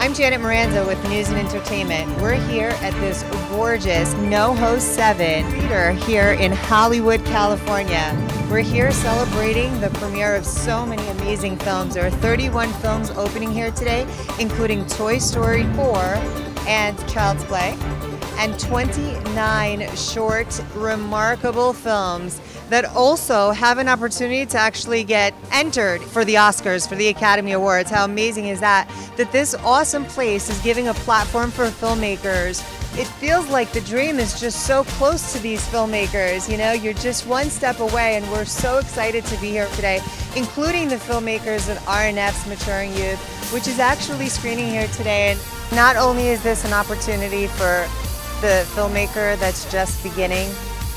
I'm Janet Miranda with News in Entertainment. We're here at this gorgeous NoHo 7 theater here in Hollywood, California. We're here celebrating the premiere of so many amazing films. There are 31 films opening here today, including Toy Story 4 and Child's Play, and 29 short, remarkable films that also have an opportunity to actually get entered for the Oscars, for the Academy Awards. How amazing is that? That this awesome place is giving a platform for filmmakers. It feels like the dream is just so close to these filmmakers. You know, you're just one step away, and we're so excited to be here today, including the filmmakers at RNF's Maturing Youth, which is actually screening here today. And not only is this an opportunity for the filmmaker that's just beginning,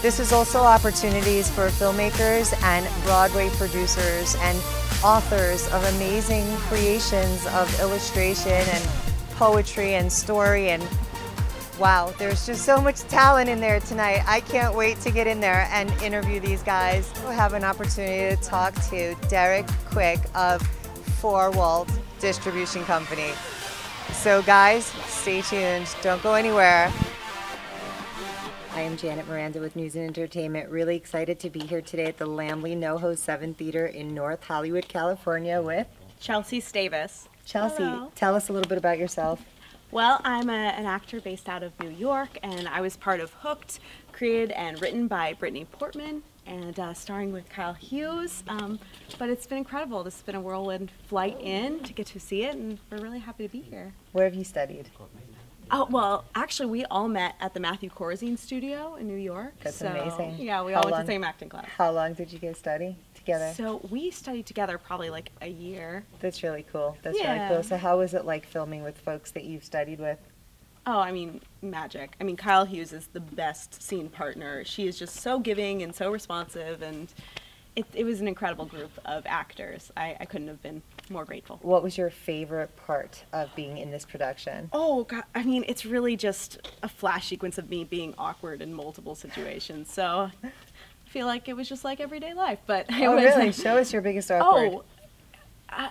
this is also opportunities for filmmakers and Broadway producers and authors of amazing creations of illustration and poetry and story and wow, there's just so much talent in there tonight. I can't wait to get in there and interview these guys. We'll have an opportunity to talk to Derek Quick of Four Walt Distribution Company. So guys, stay tuned. Don't go anywhere. I am Janet Miranda with News in Entertainment. Really excited to be here today at the Laemmle NoHo 7 Theater in North Hollywood, California with Chelsea Stavis. Chelsea. Hello. Tell us a little bit about yourself. Well, I'm a, an actor based out of New York, and I was part of Hooked, created and written by Brittany Portman, and uh, starring with Kyle Hughes. Um, but it's been incredible. This has been a whirlwind flight in to get to see it, and we're really happy to be here. Where have you studied? Oh, well, actually, we all met at the Matthew Corozine studio in New York. That's so, amazing. Yeah, we How all went long- to the same acting class. How long did you guys study together? So we studied together probably like a year. That's really cool. That's really cool. So how was it like filming with folks that you've studied with? Oh, I mean, magic. I mean, Kyle Hughes is the best scene partner. She is just so giving and so responsive, and it, it was an incredible group of actors. I, I couldn't have been more grateful. What was your favorite part of being in this production? Oh, God. I mean, it's really just a flash sequence of me being awkward in multiple situations. So I feel like it was just like everyday life. But it oh, was really? Show us your biggest awkward. Oh, uh,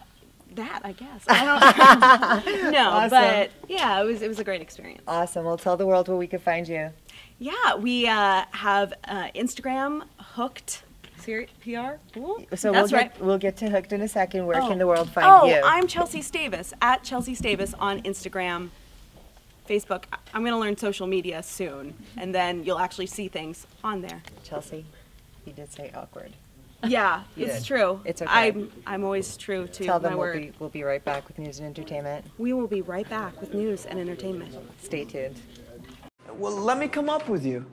that I guess. I don't no, Awesome. but yeah, it was it was a great experience. Awesome. Well, tell the world where we could find you. Yeah, we uh, have uh, Instagram hooked ser- PR. Ooh, So we'll right. get we'll get to hooked in a second. Where Oh. can the world find oh, you? I'm Chelsea Stavis at Chelsea Stavis on Instagram, Facebook. I- I'm gonna learn social media soon, and then you'll actually see things on there. Chelsea. You did say awkward. Yeah, You it's did. true. It's okay. I'm I'm always true to Tell my them we'll word. be we'll be right back with news in entertainment. We will be right back with news in entertainment. Stay tuned. Well, let me come up with you.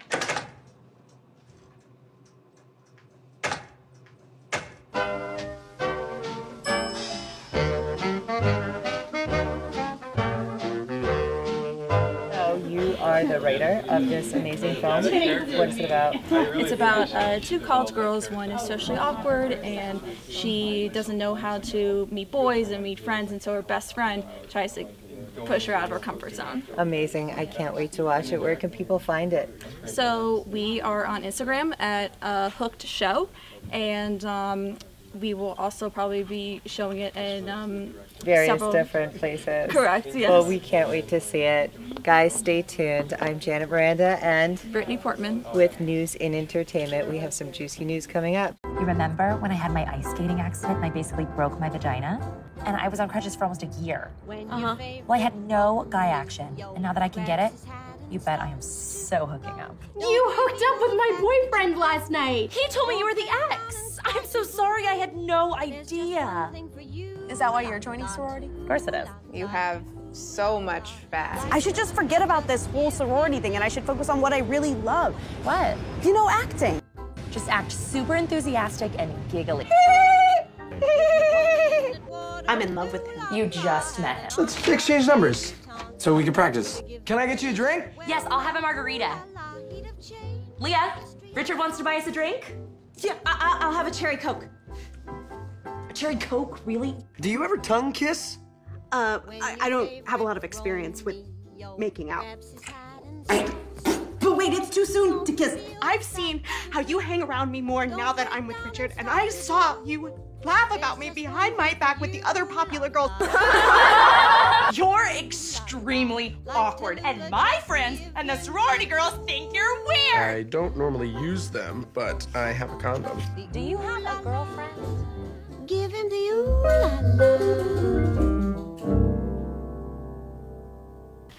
Are the writer of this amazing film. What is it about? It's about uh, two college girls. One is socially awkward, and she doesn't know how to meet boys and meet friends, and so her best friend tries to push her out of her comfort zone. Amazing. I can't wait to watch it. Where can people find it? So we are on Instagram at uh, Hooked Show, and um, we will also probably be showing it in um, Various several- different places. Correct, yes. Well, we can't wait to see it. Guys, stay tuned. I'm Janet Miranda, and Brittany Portman. with News in Entertainment, we have some juicy news coming up. You remember when I had my ice skating accident and I basically broke my vagina? And I was on crutches for almost a year. Uh-huh. Well, I had no guy action. And now that I can get it, you bet I am so hooking up. You hooked up with my boyfriend last night. He told me you were the ex. I'm so sorry. I had no idea. Is that why you're joining sorority? Of course it is. You have so much fat. I should just forget about this whole sorority thing and I should focus on what I really love. What? You know, acting. Just act super enthusiastic and giggly. I'm in love with him. You just met him. Let's exchange numbers so we can practice. Can I get you a drink? Yes, I'll have a margarita. Leah, Richard wants to buy us a drink? Yeah, I- will have a cherry coke. A cherry Coke, really? Do you ever tongue kiss? Uh, I, I don't have a lot of experience with making out. But wait, wait, it's too soon to kiss. I've seen how you hang around me more now that I'm with Richard, and I saw you laugh about me behind my back with the other popular girls. you're extremely awkward, and my friends and the sorority girls think you're weird. I don't normally use them, but I have a condom. Do you have a girlfriend? Give him to you, la la.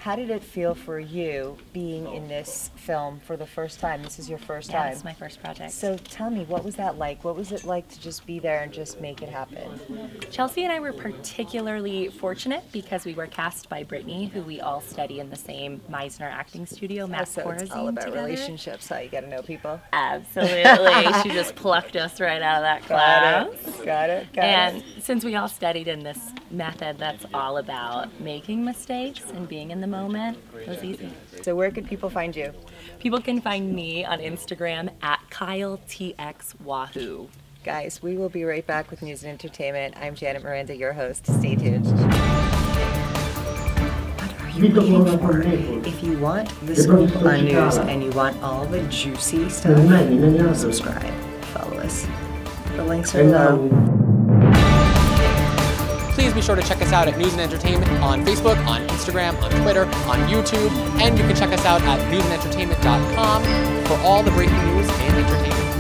How did it feel for you being in this film for the first time? This is your first Yeah, time. it's my first project. So tell me, what was that like? What was it like to just be there and just make it happen? Chelsea and I were particularly fortunate because we were cast by Brittany, who we all study in the same Meisner acting studio, Matt so it's all about together. relationships, how you get to know people. Absolutely. she just plucked us right out of that class. Got it. Got it. Got and it. since we all studied in this method that's all about making mistakes and being in the moment, it was easy. So where can people find you? People can find me on Instagram at KyleTXWahoo. Guys, we will be right back with news in entertainment. I'm Janet Miranda, your host. Stay tuned. What are you waiting for? If you want the scoop on news and you want all the juicy stuff, subscribe, follow us. The links are below. Please be sure to check us out at News in Entertainment on Facebook, on Instagram, on Twitter, on YouTube, and you can check us out at newsinentertainment.com for all the breaking news and entertainment.